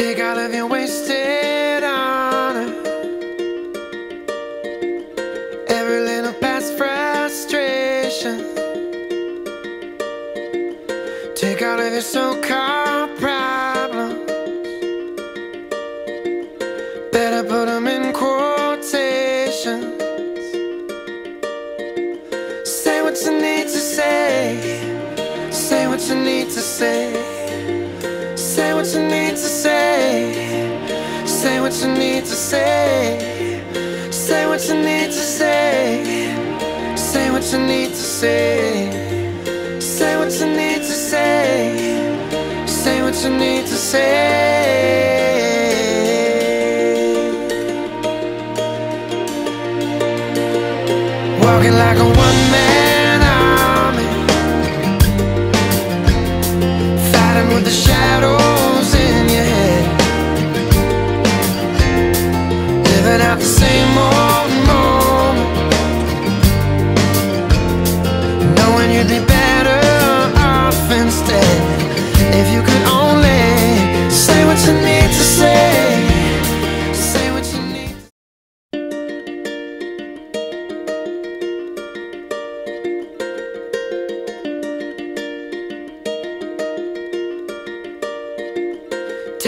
of your wasted honor. Every little past frustration. Take all of your so called problems. Better put them in quotations. Say what you need to say. Say what you need to. Say what you need to say. Say what you need to say. Say what you need to say. Say what you need to say. Say what you need to say. Walking like a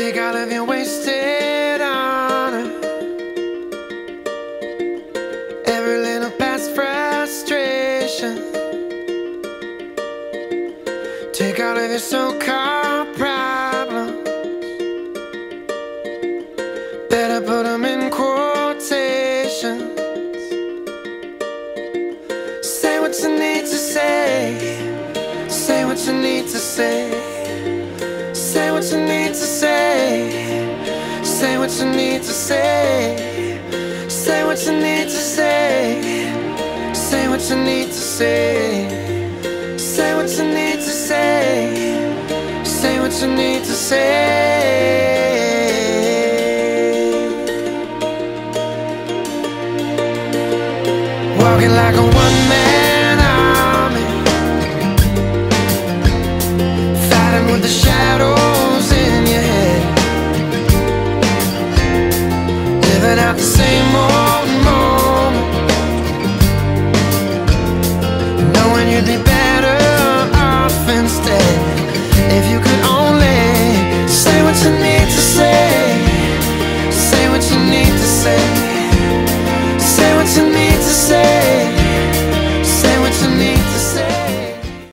Take all of your wasted honor. Every little past frustration. Take all of your so called problems. Better put them in quotations. Say what you need to say. Say what you need to say. Say what you need to say. Say what you need to say. Say what you need to say. Say what you need to say. Say what you need to say. Say what you need to say. Walking like a one man living out the same old